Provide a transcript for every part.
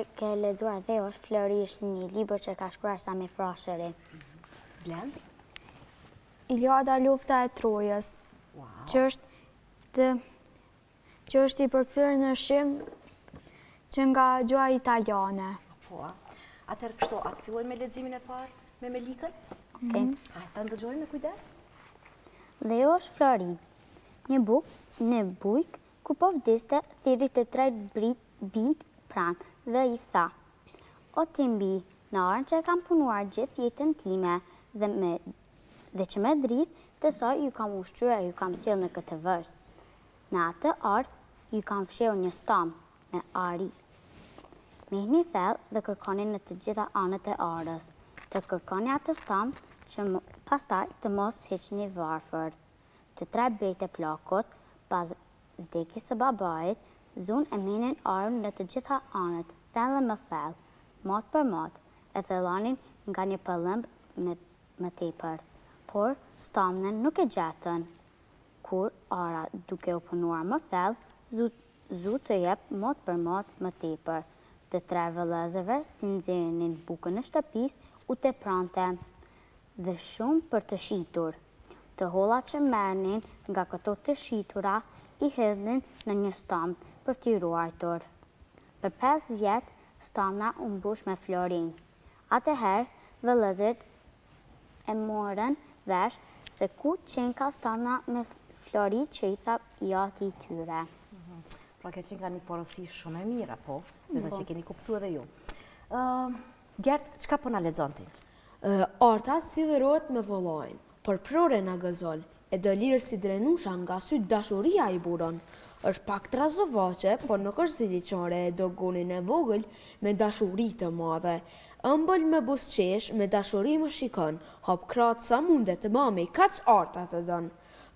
E ke lexuar Dheu është flori, është një libër që ka shkruar Sami Frashëri. Blen? Iliada lufta e Trojës. Që është i përkthyer në shqip që nga gjuha italiane. Po. Atëherë kështu, atë filloj me leximin e parë me Melikën? Okej. Okay. Mhm. ta ndëgjojmë me kujdes. Dheu është flori. Një buk, një bujk, Kur po vdiste, thirri të tre bijtë pranë dhe i tha, O tim bij, në arën që e kam punuar gjithë jetën time dhe që me drithë të saj ju kam ushqyer e ju kam sjellë në këtë vërsë, në atë ar ju kam fshehur një shtambë me ari. Mihni thellë dhe kërkoni në të gjitha anët e arës, të kërkoni atë shtambë që pastaj të mos hiqni varfër. Të tre bijtë e plakut, pas vdekjes së babait, zunë e mihnin arën në të gjitha anët, thellë e më thellë, mot për mot, e thellonin nga një pëllëmbë më tepër, por shtambën nuk e gjetën. Kur ara duke u punuar më thellë, zu zu të japë mot për mot më tepër, të tre vëllezërve si nxirrnin bukën e shtëpisë u tepronte dhe shumë për të shitur. Të holla që merrnin nga këto të shitura i hidhnin në një shtambë për t'i ruajtur. Për pesë vjet shtamba u mbush me florinj. Atëherë vëllezërit e morën vesh se ku qenka shtamba me flori që i tha i ati i tyre. Mhm. Pra kjo qenka një porosi shumë e mirë, apo? Besoj që keni kuptu edhe ju. Gert, çka po na lexon ti? Arta zihet herë me vëllain, por prore na gëzon, e dëlirë si drenusha nga sytë dashuria i buron. Është pak trazovaçe, por nuk është ziliqare e do Gonin e vogël me dashuri të madhe. Ëmbël më buzëqesh, me dashuri më shikon, hap krahët sa mundet mami, kaq Arta të do.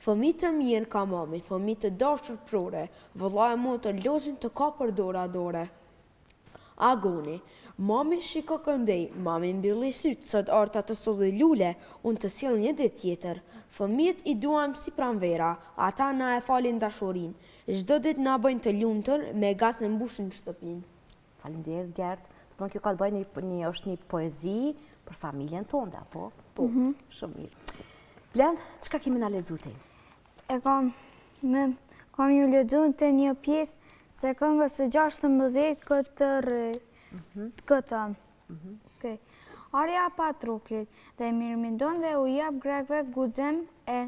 Fëmijë të mirë ka mami, fëmijë të dashur prore, vëlla e motër lozin të kapur dora-dorë. Agoni, Mami shiko këndej, mami mbylli sytë, sot Arta të solli lule, unë të sjell një ditë tjetër. Fëmijët i duajmë si pranvera, ata na e falin dashurinë, çdo ditë na bëjnë të lumtur, me gaz e mbushin shtëpinë. Faleminderit Gert, domethënë kjo ka të bëjë një, një është një poezi për familjen tonë, apo? Po. Shumë mirë. Blend, çka ke me na lexu ti? E kam me kam me ju lexu te një pjesë të këngës së 16 këtë rri mhm. këtë mhm. okay. Ardhja e Patroklit dhe mirmidonëve u jep grekve guxim e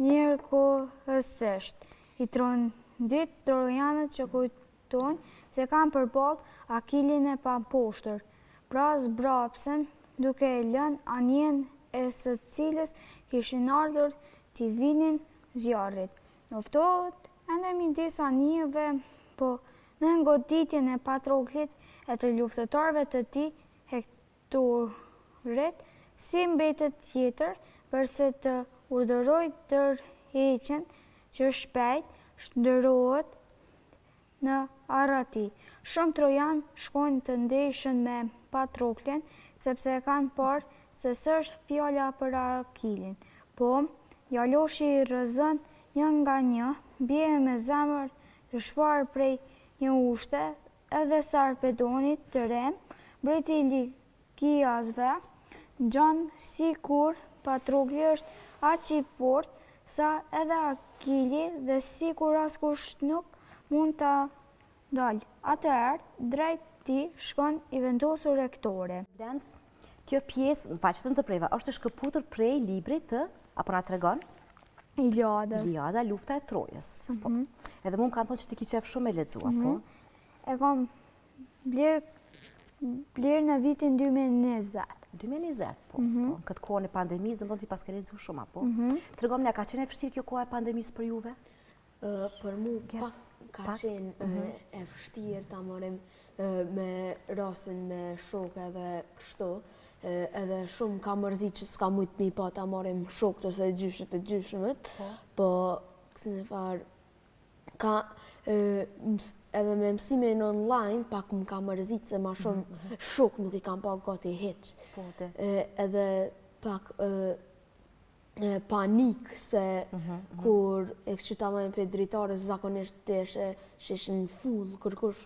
njëkohësisht i trondit trojanët që kujtë Thonë se kanë përballë Akilin e pamposhtër, pra zbrapsen duke e lënë anijen e së cilës kishin ardhur t'i vinin zjarrit. Luftohet ende midis anijeve, po nën goditjen e Patroklit e të luftëtarëve të tij turret, s'i mbetet tjetër veçse të urdhërojë tërheqjen që shpejt shndërrohet në arrati. Shumë trojanë shkojnë të ndeshën me Patroklin, sepse e kanë parë se s'është fjala për Akilin. Po, djaloshi i rrëzon një nga një, bie me zemër të shpuar prej një ushte edhe Sarpedoni, të renë, mbreti i Likiasve, ngjan sikur Patrokli është aq i fortë sa edhe Akili dhe sikur askush nuk mund ta ndalë. Atëherë, drejt tij shkon i vendosur Hektori. Blendh, Kjo pjesë, në faqë të në të preva, është shkëputur prej librit, a po na tregon? Iliadës. Iliada, lufta e Trojës. Po. Mhm. Edhe mu më kanë thonë që ti ki qef shumë me lexu, po? Mhm. E kom blerë blerë në vitin 2020. 2020, po. Në mhm. po. këtë kohën e pandemisë, domethënë ti paske lexu shumë, apo? Tregom a ka qenë e vështirë kjo kohë e pandemisë për juve? Për mu pak ka qenë mhm. e vështirë ta marrim rastin me shokë dhe kështu. Edhe shumë kam mërzit që s'kam mujtë mi pa ta marrim shokët ose gjyshët e gjyshet. Po, po kësi farë, ka edhe me mësime në online, pak më ka mërzit se ma mhm, shumë mhm. shokë nuk i kam pa gati hiç. Po, edhe pak panik se kur e kqyrsha prej dritares, zakonisht te sheshi që ish full, kërkush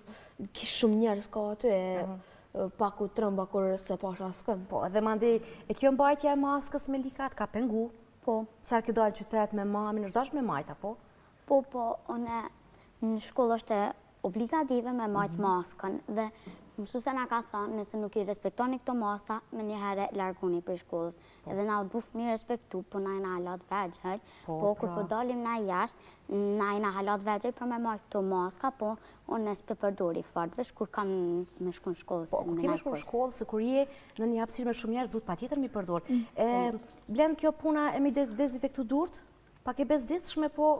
kishë shumë njerës ka aty e pak u tremba kur s'e pasha askënd. Po, edhe mandej, e kjo mbajtja e maskës me siguri t'ka pengu? Po. Sa herë ki dalë n'qytet me mamin, është dash me majta, po? Po, po, edhe në shkollë është e obligative me majtë maskën dhe mësuesja na ka thënë nëse nuk i respektoni këto masa menjëherë larguni prej shkollës edhe na u dasht mi respektu po na jena hala të vegjël po kur po dalim na jashtë na jena hala të vegjël për me majtë këto maska po unë spe përdori fort veç kur kam me shku në shkollë po kur ki me shku në shkollë se kur je në një hapsirë me shumë njerës duhet patjetër mi përdor e Blend kjo puna e mi dezinfektu durtë Pak e bezdisshme po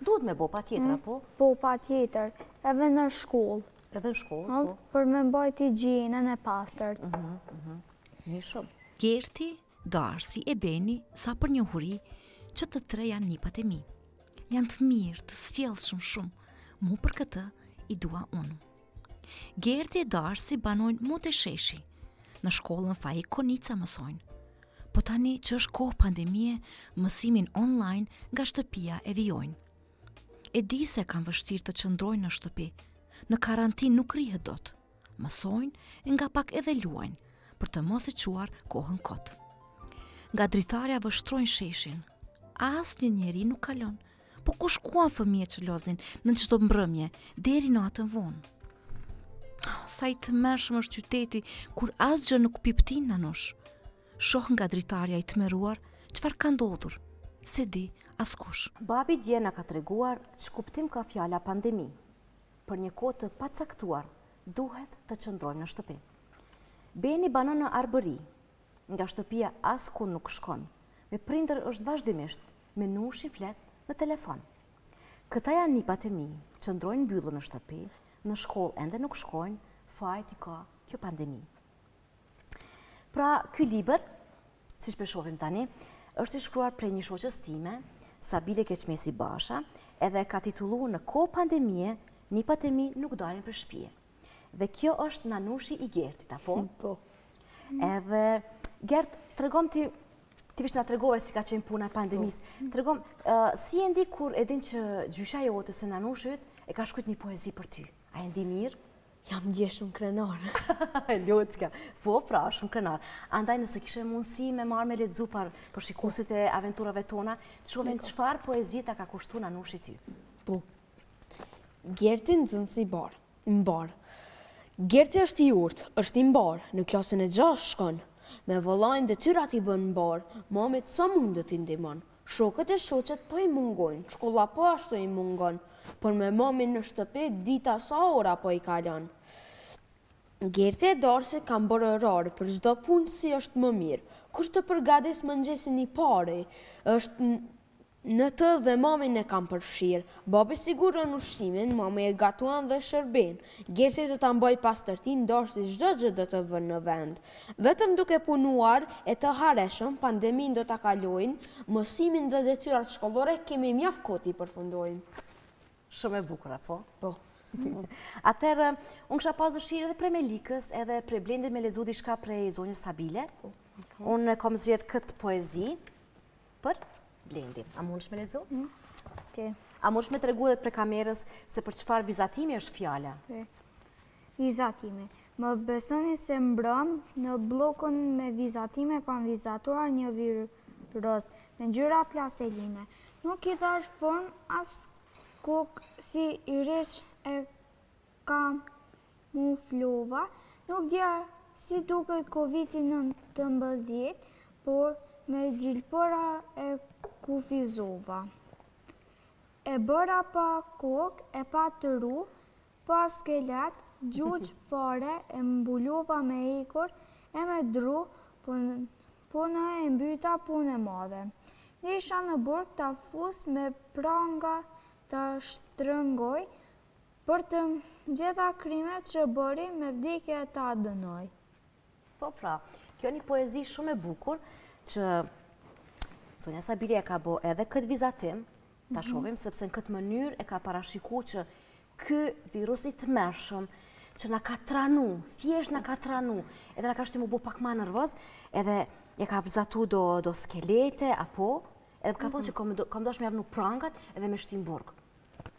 duhet me bo patjetër, apo? Po, patjetër, edhe në shkollë. Edhe në shkollë, po? Për me mbajt higjienën pastërt. Mhm, mhm. Mirë shumë. Gerti, Darsi e Beni sa për njohuri që të tre janë nipat e mi. Janë të mirë, të sjellshëm shumë, mu për këtë i dua unë. Gerti e Darsi banojnë mu te sheshi. Në shkollën Faik Konica mësojnë. Po tani që është kohë pandemie, mësimin online nga shtëpia e vijojnë. E di se kanë vështirë të qëndrojnë në shtëpi. Në karantinë nuk rrihet dot. Mësojnë e nga pak edhe luajnë, për të mos e çuar kohën kot. Nga dritarja vështrojnë sheshin. Asnjë njeri nuk kalon, Po ku shkuan fëmijët që loznin në çdo mbrëmje deri natën vonë? Oh, sa i tmerrshëm është qyteti, kur asgjë nuk pipëtin, nanush. Shoh nga dritarja i tmerruar, çfarë ka ndodhur, s'e di askush. Babi dje na ka treguar çë kuptim ka fjala pandemi. Për një kohë të pacaktuar, duhet të qëndrojmë në shtëpi. Beni banon në Arbëri, nga shtëpia askund nuk shkon, me prindër është vazhdimisht Me nushin flet në telefon. Këta janë nipat e mi, qëndrojnë mbyllur në shtëpi, në shkollë ende nuk shkojnë, fajt i ka kjo pandemi. Pra, ky libër, siç po shohim tani, është i shkruar prej një shoqës time, Sabile Keçmezi Basha, edhe e ka titullu Në kohë pandemie, nipat e mi nuk dalin prej shpije. Dhe kjo është nanushi i Gertit, apo? Po. Edhe, Gert, tregom ti Ti veç na tregove si ka qenë puna e pandemisë. Po. Tregom, si e ndi kur e din që gjyshja jote se nanushi yt e ka shkrujt një poezi për ty? A e ndi mirë? Jam ndje shumë krenar. Loçka, po pra, shumë krenar. Andaj nëse kishe mundësi me marrë me lexu pak për shikuesit e aventurave tona, të shohim çfarë poezi ta ka kushtu nanushi ty? Po. Gerti nxënësi i mbarë, mbarë. Gerti është i urtë, është i mbarë, në klasën e gjashtë shkon. Me vëllain detyrat i bën mbarë, mamit sa mundet i ndihmon. Shokët e shoqet po i mungojnë, shkolla po ashtu i mungon, por me mamin në shtëpi dita sa ora po i kalon. Gerti e Darsi kanë bërë orare për çdo punë si është më mirë. Kush të përgatisë mëngjesin i pari është Në të dhe mamin e kanë përfshirë. Babi siguron ushqimin, mami e gatuan dhe shërben. Gerti do ta mbajë pastërtinë, Darsi çdo gjë do të vërë në vend. Vetëm duke punuar e të hareshëm, pandeminë do ta kalojnë, mësimin dhe detyrat shkollore kemi mjaft kohë t'i përfundojmë. Shumë e bukur, apo? Po. Atëherë, unë kësha pas dëshirë edhe prej Melikës, edhe prej Blendit me lexu diçka prej zonjës Sabile. Po. Unë kom zgjedh këtë poezi. për Blendin. A mundsh me lexu? Mm. A mundsh me tregu edhe para kamerës se për çfarë vizatimi është fjala? Vizatimi. Më besoni se mbrëmë në bllokun me vizatime kam vizatuar një virus me ngjyra plasteline. Nuk i dhashë formë askund si i ri e kamuflova, nuk dija si dukej Covid-i nëntëmbëdhjetë, por me gjilpëra e kufizova. E bëra pa kokë e pa tru, pa skelet, gjuhë fare e mbulova me hekur e me dru, po n'e mbyta punë e madhe. Desha në burg ta fus me pranga ta shtrëngoj Për të gjitha krimet që bëri me vdekje ta dënoj. Po pra, kjo një poezi shumë e bukur që zonja Sabile e ka bo edhe këtë vizatim, ta mhm. shohim, sepse në këtë mënyrë e ka parashiku që ky virus i tmerrshëm, që na ka tranu, thjesht na ka tranu, edhe na ka shti m'u bo pak ma nervoz, edhe e ka vizatu do skelete, apo, edhe ka thonë mhm. që kam dasht me ia vnu prangat edhe me shti n'burg.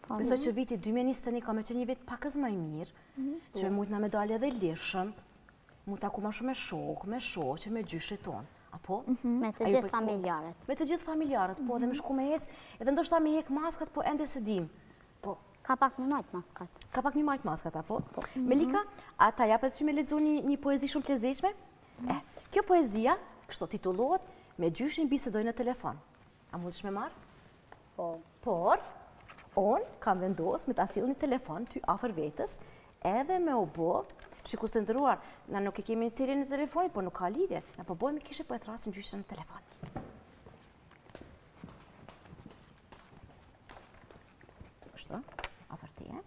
Besoj që viti 2021 ka me qenë një vit pakëz më i mirë, mhm. që me mujtë na me dalë edhe lirshëm, mu taku ma shumë me shokë, me shoqe, me gjyshët tonë. Apo? Mhm. Me të gjithë familjarët. Me të gjithë familjarët, po edhe me mhm. shku me ecë, edhe ndoshta me hekë maskat, po ende s'e dimë. Po. Ka pak me i majtë maskat. Ka pak me i majtë maskat, apo? Po. Melika, a ta japi ty që me lexu një poezi shumë të lezetshme? Eh, kjo poezia, kështu titullohet, me gjyshin bisedoj në telefon. A mundesh me marrë? Po. Por, unë kam vendosë me ta sillë një telefon ty afër vetes edhe me u bo, shikues të nderuar, na nuk e kemi ni tel në telefonin, po nuk ka lidhje, na po bojmë kishe po e thrrasim gjyshin në telefon. Kështu, afër ti je?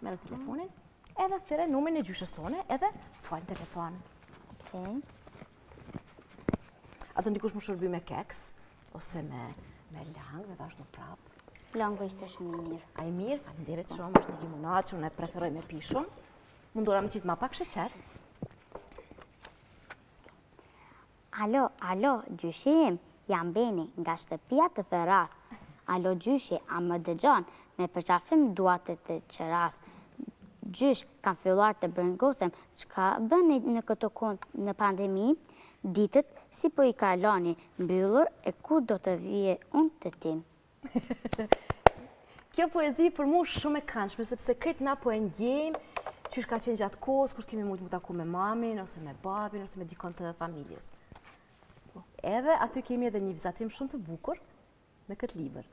Merre telefonin, edhe thirre numrin e gjyshës tone, edhe fol n'telefon. Okej. A don dikush m'u shërby me keks, ose me, me lang dhe vazhdo prapë. Langu ishte shumë i mirë. A i mirë, faleminderit shumë, është një limonatë që unë e preferoj me pi shumë. U mundova me qitë ma pak sheqer. Alo, alo, gjyshi im, jam Beni, nga shtëpia të thërras. Alo gjyshi, a më dëgjon? Me përqafim dua të të qeras. Gjysh, kam filluar të brengosem, çka bëni në këtë kohë në pandemi? Ditët si po i kaloni, mbyllur e kur do të vij unë te ti? Kjo poezi për mu shumë e këndshme, sepse krejt na po e ndjejmë, qysh ka qenë gjatë kohës, kur s'kemi mujtë mu taku me mamin, ose me babin, ose me dikon të familjes. Edhe aty kemi edhe një vizatim shumë të bukur me këtë libër.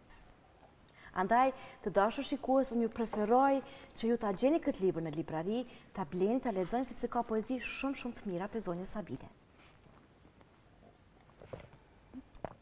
Andaj, të dashur shikues, unë ju preferoj që ju ta gjeni këtë libër në librari, ta bleni, ta lexoni, sepse ka poezi shumë, shumë të mira prej zonjës Habile.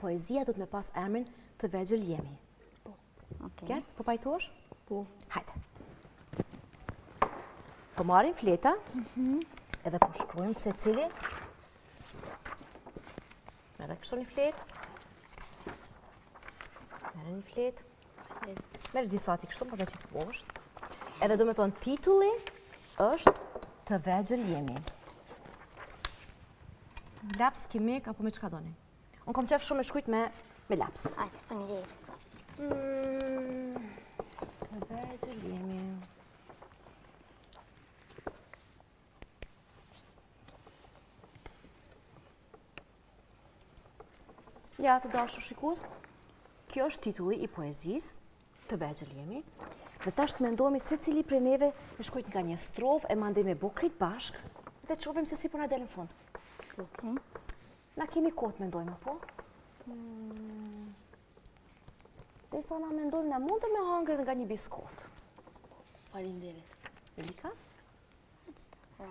Poezia do t'me pas emrin të vegjël jemi. Po. Okay. Krejt po pajtosh? Po. Hajde. Po marrim fleta, mm -hmm. edhe po shkrujmë secili. Merre kështu një fletë. Merre një fletë. Merr disa ti kështu, për ta qit poshtë. Edhe domethonë, titulli është të vegjël jemi. Laps, kimik, apo me çka doni? Unë kom qef shumë me shkrujt me, me laps. Hajt, për një gjithë. Mm, të vegjël jemi. Ja, të dashur shikues, kjo është titulli i poezisë, të vegjël jemi, dhe tash të mendojmë secili prej neve me shkrujt nga një strofë, e mandej me bo krejt bashkë, dhe që se si puna po del në fund. Mhm. Na kemi kohë të mendojmë, apo? Hmm. Dhe sa na mendojmë, na mund t'me hangër nga një biskotë. Faleminderit. Melika? Pra.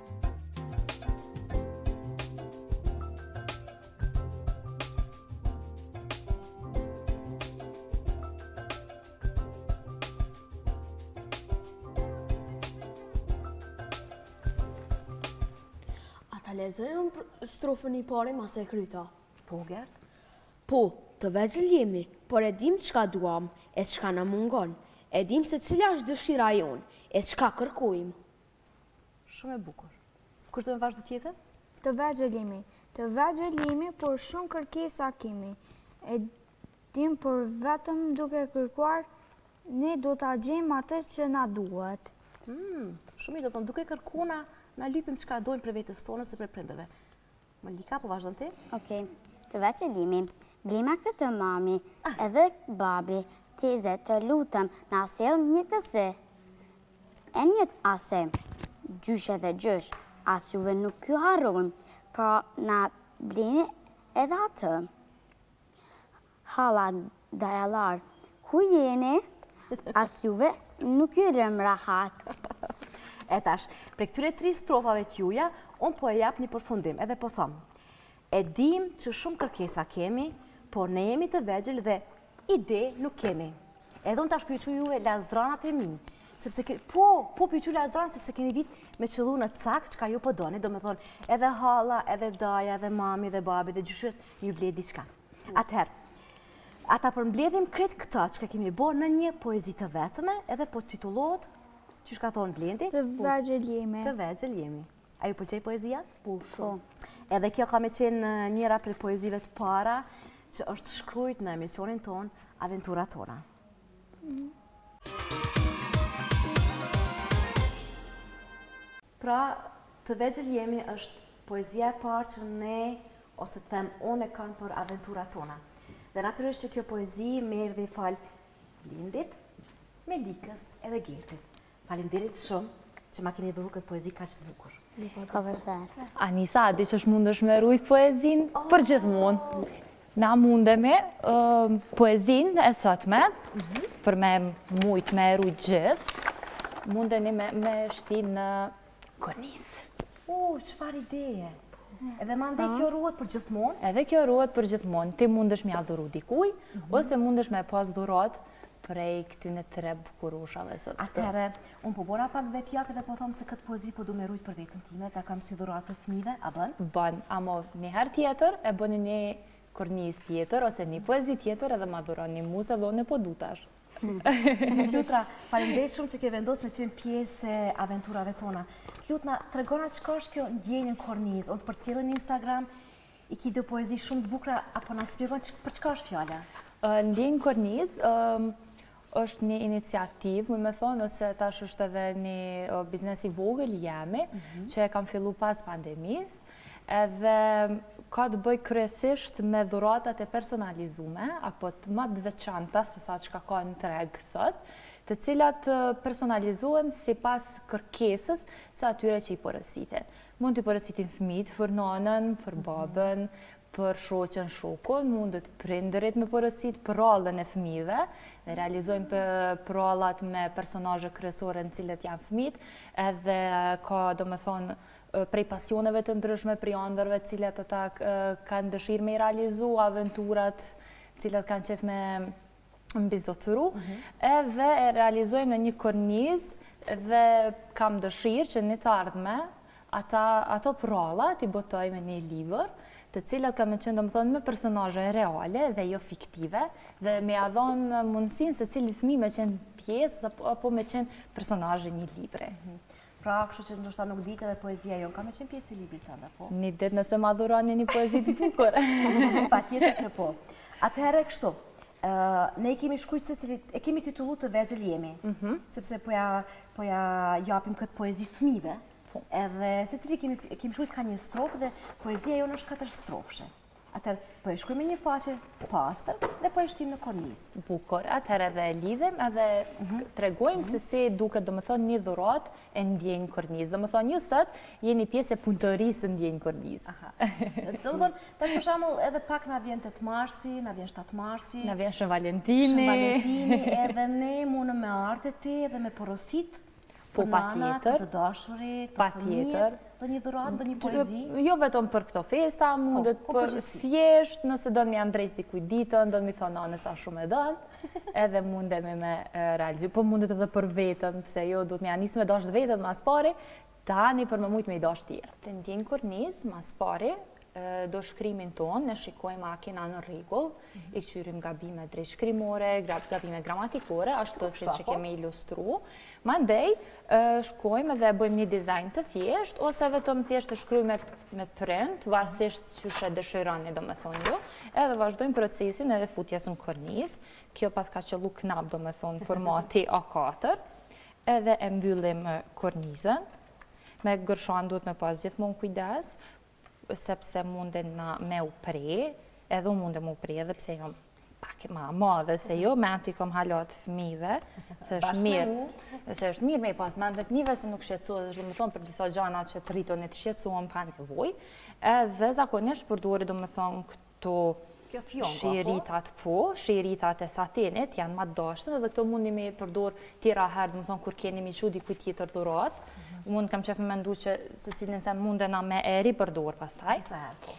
lexoj unë strofën i pari masi e kryta. Po, Gert? Po, të vegjël jemi, por e dim çka duam, e çka na mungon, e dim se cila është dëshira jonë, e çka kërkojmë. Shumë e bukur. Kush do me vazhdu tjetër? Të vegjël jemi. Të vegjël jemi, por shumë kërkesa kemi. E dim, por vetëm duke kërkuar, ne do ta gjejmë atë që na duhet. Hmm, shumë, i do t'thonë, duke kërkuar, na lypim çka dojmë prej vetes tonë, ose prej prindërve. Melika, po vazhdon ti? Okej, të vegjël jemi, blema këtë mami, ah. edhe babi, ti ze të lutem, na sjell një kësi. E një tasi, gjyshe dhe gjysh, as juve nuk ju harrum, pra na blini edhe atë. Halla dajallar ku jeni as juve nuk ju lëm rahat. E tash, prej këtyre tri strofave t'juja, unë po e jap një përfundim, edhe po thom: E dim që shumë kërkesa kemi, por ne jemi të vegjël dhe ide nuk kemi. Edhe unë tash p'ju quj juve lazdranat e mi, sepse po, p'ju quj lazdrana sepse keni dit me qëllu në cak çka ju po doni, po domethonë edhe halla, edhe daja, edhe mami, edhe babi, edhe gjyshërit, me ju ble diçka. Atëherë, a ta përmbledhim krejt këta çka kemi bo në një poezi të vetme edhe po titullohet, qysh ka thonë Blendi? Të vegjël jemi. Po. Të vegjël jemi. A ju pëlqej poezia? Po, po. shumë. Edhe kjo ka me qenë uh, njëra prej poezive të para që është shkrujt në emisionin tonë Aventurat Tona. Pra, Të vegjël jemi është poezia e parë që ne, ose të them unë e kam për Aventurat Tona. Dhe natyrisht që kjo poezi më erdhi falë Blendit, Melikës edhe Gertit. Faleminderit shumë që ma keni dhuru këtë poezi kaq të bukur. S'ka përse. Anisa, a di që është mundësh me rujt poezinë për gjithmonë? Na mundemi poezinë e sotme, për me mujtë me e rujt gjithë, mundemi me shti në kornizë. U, çfarë ideje? Edhe mandej kjo ruhet për gjithmonë? Edhe kjo ruhet për gjithmonë. Ti mundesh me ia dhuru dikuj, mhm. ose mundesh me pas dhuratë prej këtyne tre bukurushave sot. Atere, Unë po bona pak vetjak dhe po thomë se këtë poezi po du me rujt për veten time ta kam si dhuratë prej fëmijëve, a bën? Bën, amo ni herë tjetër e bëni ni kornizë tjetër ose ni poezi tjetër edhe ma dhuroni mu se edhe unë e po du tash. Lutra, faleminderit shumë që ke vendosur me qenë pjesë e aventurave tona. Lut na tregona çka është kjo Ndjenja në kornizë, unë të përcjelli në Instagram, i ki do poezi shumë të bukura, a po na shpjegon për çka është fjala? Ndjenja n'kornizë Është një iniciativë, muj me thonë, ose tash është edhe një biznes i vogël, jemi, që e kam fillu pas pandemisë, edhe ka të bëj kryesisht me dhuratat e personalizume, apo ma të veçanta, se sa çka ka në treg sot, të cilat personalizohen sipas kërkesës së atyre që i porositin. Mund t'i porositin fëmijët për nënën, për babën, për shoqen, shokun, munden prindërit me porosit prallën e fëmijëve, dhe realizojmë prallat me personazhe kryesore në cilat janë fëmijët, edhe ka domethënë prej pasioneve të ndryshme, prej ëndërrve të cilat ata kanë dëshirë me i realizu, aventurat, cilat kanë qejf me mbizotëru, edhe e realizojmë në një kornizë dhe kam dëshirë që në të ardhmen, ato përralla t'i botojmë një libër, të cilat ka me qenë domethënë me personazhe reale dhe jo fiktive, dhe me ia dhon mundësinë secilit fëmi me qenë pjesë, apo me qenë personazh i një libri. Pra, kështu që ndoshta nuk dihet edhe poezia jonë ka me qenë pjesë e librit tënd, po? Një ditë nëse ma dhuroni një poezi të bukur. Patjetër që po. Atëherë kështu, ne e kemi shkrujtë secili, e kemi titullu të vegjël jemi, mhm. sepse po ja japim këtë poezi fmijve, po. edhe secili e kemi shkrujtë ka një strofë dhe poezia jonë është katër strofëshe. Atëherë, po e shkrujmë në një faqe të pastër dhe po e shtim në kornizë. Bukur, atëherë edhe e lidhim edhe mhm. tregojmë mhm. se si duket domethënë një dhuratë e Ndjenjë në kornizë. Domethënë ju sot, jeni pjesë e punëtorisë Ndjenjë në kornizë. Domethënë, tash për shembull edhe pak na vjen tetë marsi, na vjen 7 marsi. Na vjen shën Valentini. Shën Valentini edhe ne mundë me ardhë te ti edhe me porosit Po patjetër. Të dashuri, patjetër. Të një dhuratë, të një poezi. Jo vetëm për këto festa, po, mundet po, thjesht, nëse don me ia ndreq dikujt ditën, don me i thanë sa shumë e don, edhe mundemi me realizu. Po mundet edhe për veten, pse jo, duhet me ia nisë me dashtë veten, ma s'pari, tani për me mujtë me i dashtë tjerët. Te Ndjenjë në kornizë, ma s'pari, do shkrimin tonë, ne shikojmë a kena në rregull, i këqyrim gabime drejtshkrimore, gabime gramatikore, ashtu si që kemi ilustru. Mandej, shkojmë dhe bëjmë një dizajn të thjesht, ose vetëm thjesht të shkrume me print, varësisht qysh e dëshironi, domethënë ju, edhe vazhdojmë procesin e futjes në kornizë, kjo paska qëllu knap, domethënë, formati A4, edhe e mbyllim kornizën, me gërshanë duhet me pas gjithmonë kujdes, sepse mundeni me u pre, edhe unë muj me u pre, edhe pse jam pak ma e madhe se ju, mentë i kom hala t'fëmijëve, se është mirë, se është mirë me i pas mentë e fëmijëve, se nuk shqetsohesh domethënë për disa gjana që të rriturit i shqetson pa nevojë, edhe zakonisht përdori, domethënë, këtë Këto shiritat po, shiritat e satinit janë ma të dashtun dhe këto mundi me i përdor tjera herë, domethënë, kur keni me i çu dikujt tjetër dhuratë, unë kam qef me mendu që secilin send mundena me e ripërdor pastaj. Po.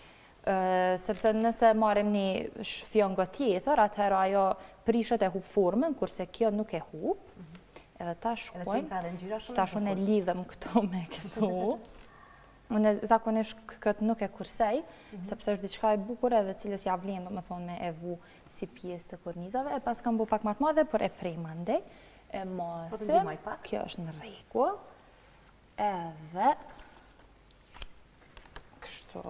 Sepse nëse marrim një fjongo tjetër, atëherë ajo prishet e hup formën, kurse kjo nuk e hup, mhm. edhe tash shkojmë, qetash shkojmë e lidhim këto me këto. Unë zakonisht këtë nuk e kursej, sepse është diçka e bukur edhe cilës ja vlen, domethonë, me e vu si pjesë të kornizave, e paskam bo pak ma t'madhe, por e prej manej, e masi, po kjo është në rregull, edhe, kështu,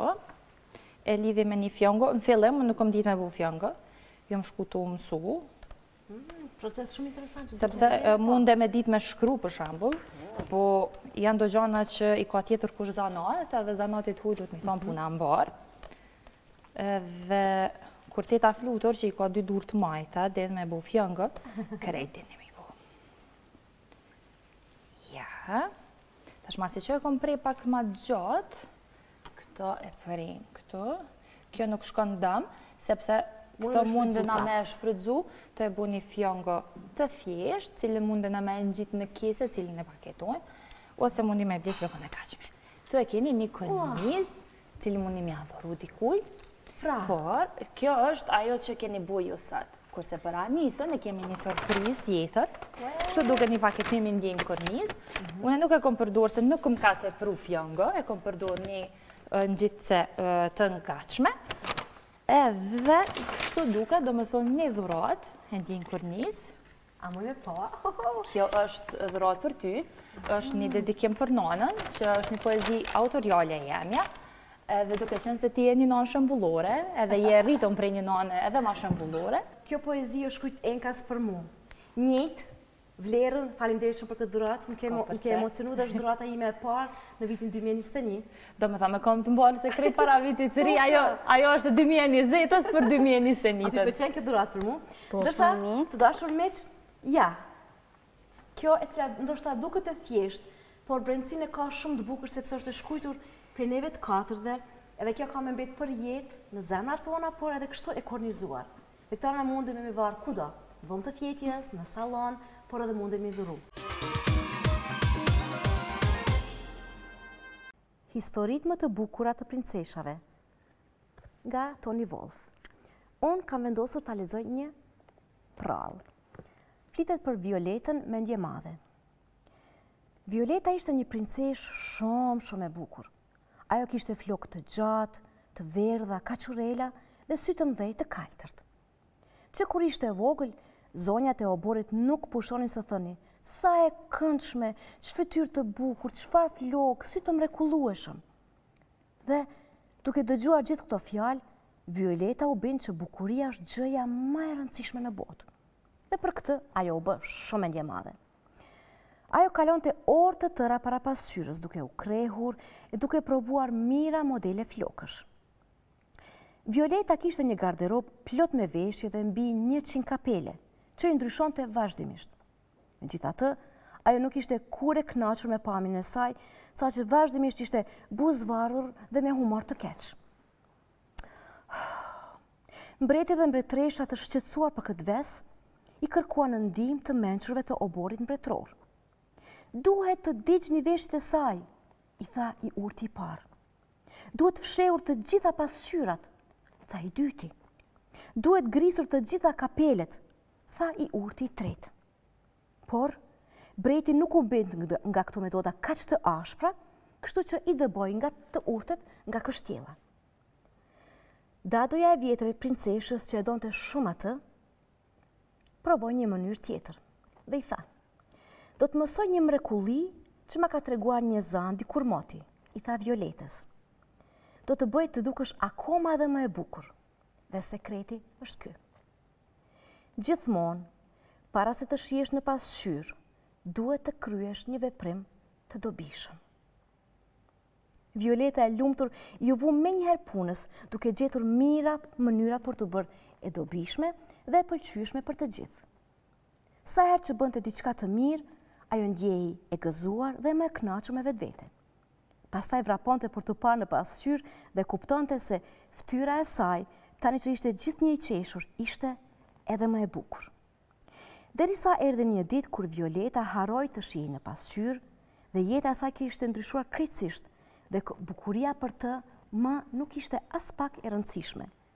e lidhi me një fjongo, në fillim, nuk kom ditë me bo fjongo, jom shku tu u mësu, Hmm, proces shumë interesant. Sepse mundesh me ditë me shkru për shambull, po janë do gjana që i ka tjetërkush zanat, edhe zanatit huj duhet me i thonë mhm. puna mbarë. Dhe kur ti je Flutur që i ka dy durë të majta, dhe me bo fjongo, krejt i ke me i bo. Ja, tashmë masi që e kom pre pak ma t'gjatë, këto e prejmë këtu, kjo nuk shkon dëm, sepse këto mundena me e shfrytëzu, ta bon një fjongo të thjesht, cilën mundena me e ngjit në kese, cilën e paketojmë, ose mundemi me ble se ka edhe të gatshme. Ktu e keni një kornizë, Cilën mundeni me ja dhuru dikuj, pra. por kjo është ajo që keni bo ju sot. Kurse për Anisën e kemi një surprizë tjetër, kështu duket një paketim i një kornize, mhm. unë nuk e kom përdor se nuk kom ktu pru fjongo, e kom përdor një ngjitëse të gatshme, edhe kështu duket domethonë një dhuratë, e një kornize, A më jep po? Kjo është dhuratë për ty, është një dedikim për nanën, që është një poezi autoriale e jemja, edhe duke qenë se ti je një nanë shembullore, edhe je rritun prej një nanë edhe ma shembullore. Kjo poezi është shkrujt enkas për mu. Njëjtë vlerën, faleminderit shumë për këtë dhuratë, më ke emocionu dhe është dhurata ime e parë në vitin 2021. Domethanë e kam të parën se krejt para vitit të ri, ajo është 2020-ës për 2021-ën. A ti pëlqen kjo dhuratë për mu? Po, shumë Dërsa, të dashur mësues, ja, kjo e cila ndoshta duket e thjeshtë, por brendësinë e ka shumë të bukur, sepse është e shkrujtur prej neve të katërve edhe kjo ka me mbet për jetë në zemrat tona, por edhe kështu e kornizuar. Këto na mundemi me i varë kudo, në dhomë të fjetjes, në salon, por edhe mundemi me i dhuru. Historitë më të bukura të princeshave nga Toni Wolf. Unë kam vendosur të lexoj një prallë. Flitet për Violetën mendjemadhe. Violeta ishte një princeshë shumë shumë e bukur. Ajo kishte flokë të gjatë, të verdha, kaçurela dhe sy të mdhej të kaltërt. Që kur ishte e vogël, zonjat e oborrit nuk pushonin së thëni, sa e këndshme, ç'fytyrë të bukur, çfarë flokë, sy të mrekullueshëm. Dhe, duke dëgjuar gjithë këto fjalë, Violeta u bind që bukuria është gjëja ma e rëndësishme në botë. Dhe për këtë, ajo u bë shumë mendjemadhe. Ajo kalonte orë të tëra para pasqyrës duke u krehur e duke provuar mijëra modele flokësh. Violeta kishte një garderobë plot me veshje dhe mbi 100 kapele, që i ndryshonte vazhdimisht. Megjithatë, ajo nuk ishte kurrë e kënaqur me pamjen e saj, saqë vazhdimisht ishte buzëvarur dhe me humor të keq. Mbreti dhe mbretëresha të shqetësuar për këtë ves, i kërkuan ndihmë të mençurve të oborrit mbretëror. Duhet të digjni veshjet e saj, i tha i urti i parë. Duhet fshehur të gjitha pasqyrat, tha i dyti. Duhet grisur të gjitha kapelet, tha i urti i tretë. Por, mbreti nuk u bind nga këto metoda kaq të ashpra, kështu që i dëboi nga të urtët nga kështjella. Dadoja e vjetër e princeshës që e donte shumë atë, provoi një mënyrë tjetër dhe i tha, do të të mësoj një mrekulli që ma ka treguar një zanë dikur moti, i tha Violetës. Do të bëj të dukësh akoma dhe më e bukur, dhe sekreti është ky. Gjithmonë, para se të shihesh në pasqyrë, duhet të kryesh një veprim të dobishëm. Violeta e lumtur iu vu menjëherë punës, duke gjetur mijëra mënyra për t'u bërë e dobishme dhe e pëlqyeshme për të gjithë. Sa herë që bënte diçka të mirë, ajo ndihej e gëzuar dhe më e kënaqur me vetveten. Pastaj vraponte për t'u parë në pasqyrë dhe kuptonte se fytyra e saj, tani që ishte gjithnjë e qeshur, ishte edhe më e bukur. Derisa erdhi një ditë kur Violeta harroi të shihej në pasqyrë dhe jeta e saj kishte ndryshuar krejtësisht dhe bukuria për të më nuk ishte aspak e rëndësishme,